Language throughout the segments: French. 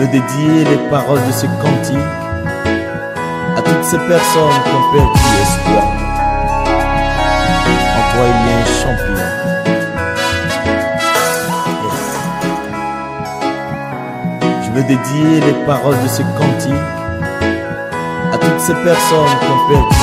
veux dédier les paroles de ce cantique à toutes ces personnes qui ont perdu espoir. En toi, il y a un champion. Je veux dédier les paroles de ce cantique à toutes ces personnes qui ont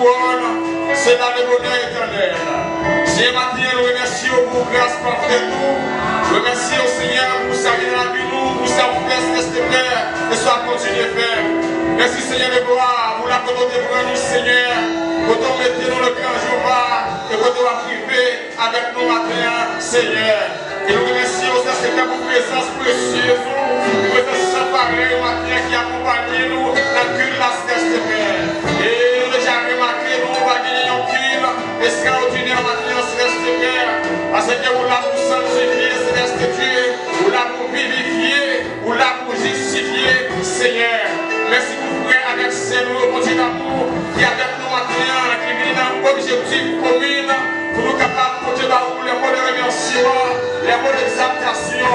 C'est là le bonheur éternel. J'ai matin, nous remercions pour grâce parfaite nous. Remercions Seigneur pour sa vie la nous, pour sa promesse et soit continuer à faire. Merci Seigneur de gloire pour la communauté pour nous, Seigneur. Mettait dans le cœur Jéhovah et va priver avec nous matin, Seigneur. Et nous remercions Seigneur pour présence précieuse, pour présence sans pareil, matin qui accompagne nous dans le culte de la extraordinaire matin, céleste Père. Parce que vous l'avez pour sanctifier, Dieu, vous l'avez pour vous l'avez pour justifier, Seigneur. Merci pour frère avec ces nous, mon Dieu d'amour, qui avec nous maintenant, qui vient dans l'objectif commun, pour nous capables de porter les mots de remerciement, les mots d'exaltation.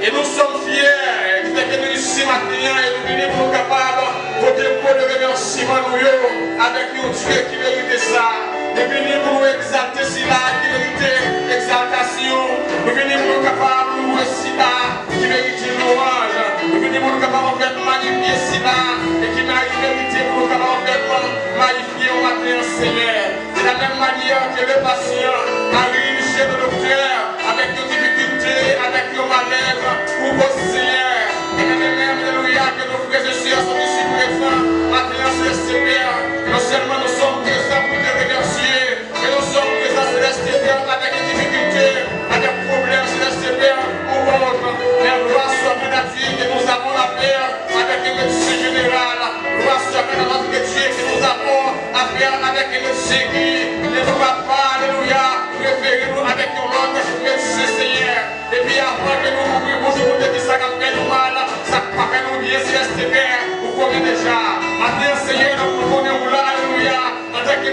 Et nous sommes fiers, fait que nous ici maintenant, et nous venons pour nous capables de porter mots de remerciement, nous, avec un Dieu qui mérite ça. Nous venons pour exalter cela, qui mérite exaltation. Nous venons pour nous capables de louer cela, qui mérite louange. Nous venons pour nous capables de magnifier cela, et qui mérite pour nous capables de magnifier au matin, Seigneur. De la même manière que le patient arrive chez le docteur avec nos difficultés, avec nos malaise, pour vos Seigneur. Et de même, alléluia, que nos frères et sœurs sont ici présents, matin, Seigneur. Non seulement nous sommes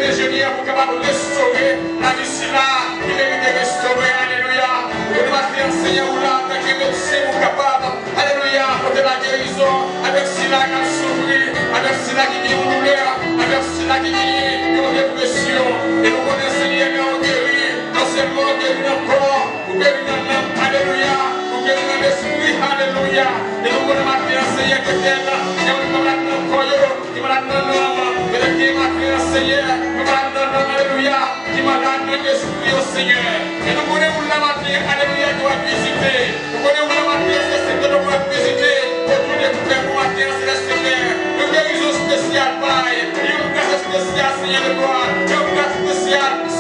qu'ingénieur, pour capable de restaurer la vie là, qui mérite de restaurer, alléluia. Nous matin, Seigneur, là, vous capable, alléluia, de la guérison, avec cela qui a souffert, avec cela qui vient en douleur, avec cela qui vient en dépression. Et nous connaissons, Seigneur, que nous guérit, non seulement dans le corps, vous guérir dans l'âme, alléluia,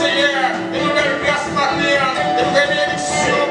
Seigneur, et nous belle grâce matérielle, et nous bénédictions.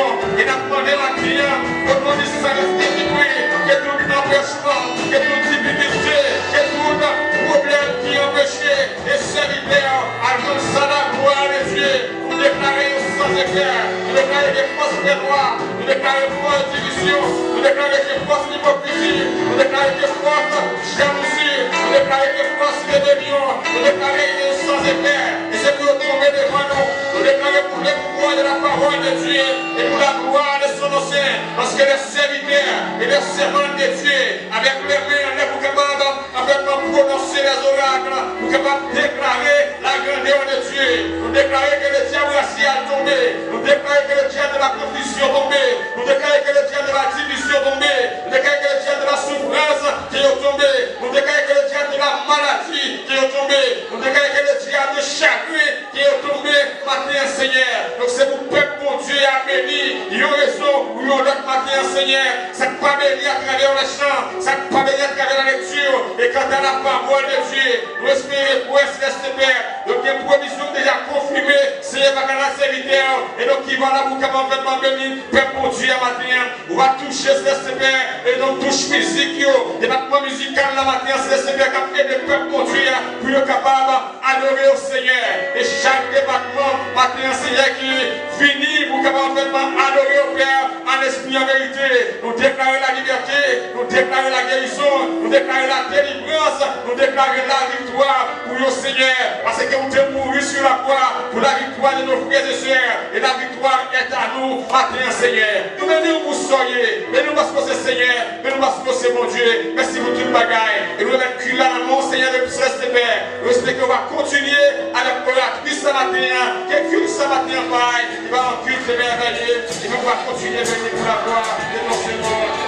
bénédiction, et d'apprendre la prière, au nom du Saint-Esprit qui prie, que tout empêchement, que toute difficulté, que tout problème qui empêchait les serviteurs à ça la gloire de Dieu, pour déclarer sans éclair, pour déclarer des forces de loi, pour déclarer force division, pour déclarer des forces d'hypocrisie, pour déclarer des forces jalousie, pour déclarer des forces rébellion, pour déclarer des sans éclair, c'est pour tomber devant nous, déclarer pour le pouvoir de la parole de Dieu, et pour la gloire de son ancien, parce que les serviteurs et les servants de Dieu, avec les mains, les pour fait, pour prononcer les oracles, pour capable déclarer la grandeur de Dieu. Nous déclarer que le diable racial tombé. Nous déclarer que le diable de la confusion tombé. Nous déclarer que le diable de la division tombé. Nous déclarer que le diable de la souffrance qui est tombé. Nous déclarer que le diable de la maladie qui est tombé. Nous déclarer que le diable de chagrin qui est tombé matin, Seigneur. Donc c'est pour peuple, mon Dieu, à béni. Il y a raison, il y a matin, Seigneur. Ça ne pas béni à travers les chants. Ça ne pas béni à travers la lecture. Et quant à la parole de Dieu, nous espérons pour Céleste Père. Donc il y a une provision déjà confirmée. C'est pas la serviteur. Et donc il va là pour comment vraiment béni. Peuple, mon Dieu. On va toucher Céleste Père. Et donc touche musique, yo. Département musical la matin, Céleste Père, qui a fait peuple, mon Dieu, pour être capable d'adorer au Seigneur. Et chaque département, matin, Seigneur, qui finit pour capable adorer au Père en esprit en vérité. Nous déclarer la liberté, nous déclarer la guérison, nous déclarer la délivrance, nous déclarer la victoire pour le Seigneur. Parce que êtes mouru sur la croix pour la victoire de nos frères et sœurs. Et la victoire est à nous, matin, Seigneur. Nous venons vous soyez, mais nous parce que c'est Seigneur, mais nous parce que c'est mon Dieu. Merci pour toute bagaille. Et nous allons crier à mon Seigneur de Céleste Père. Nous espérons qu'on va continuer avec l'oratrice ce matin, qui culte ce matin, Père, qui va en culte merveilleux. Et nous va continuer à venir pour la gloire de nos Seigneur.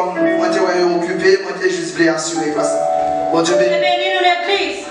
Comme moi je vais occupé, moi je juste place. Bon Dieu béni. Nous l'église.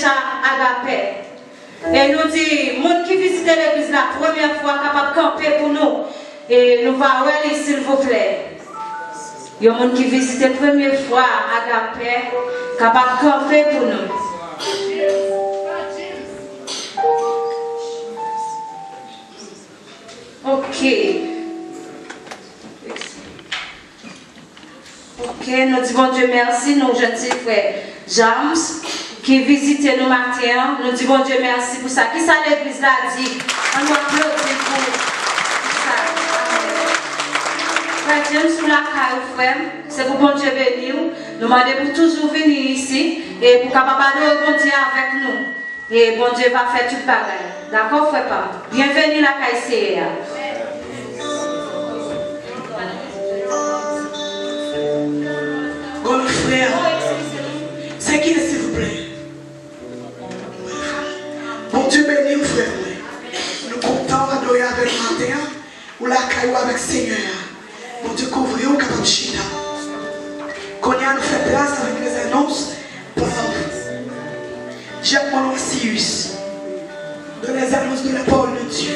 Tous qui déjà Agapé. Et nous disons, monde qui visite l'église la première fois, capable de camper pour nous. Et nous va aller s'il vous plaît. Des gens qui visitent la première fois Agapé, capable de camper pour nous. Ok. Ok, nous disons Dieu merci, nos gentils frères James, qui visitent nous matin. Nous disons Dieu merci pour ça. Qui ça l'église là dit? On nous applaudit pour ça. Frère James, pour la caille, frère, c'est pour bon Dieu bénir. Nous demandons pour toujours venir ici et pour capable de rebondir avec nous. Et bon Dieu va faire tout pareil. D'accord, frère? Bienvenue la caille Comme frère, c'est qui s'il vous plaît Bon Dieu béni, mon frère. Nous comptons adorer avec le matin ou la caillou avec le Seigneur. Bon Dieu couvrir au capable chita. Qu'on a nous fait place avec les annonces pour Jacques Monon Sirius. De les annonces de la parole de Dieu.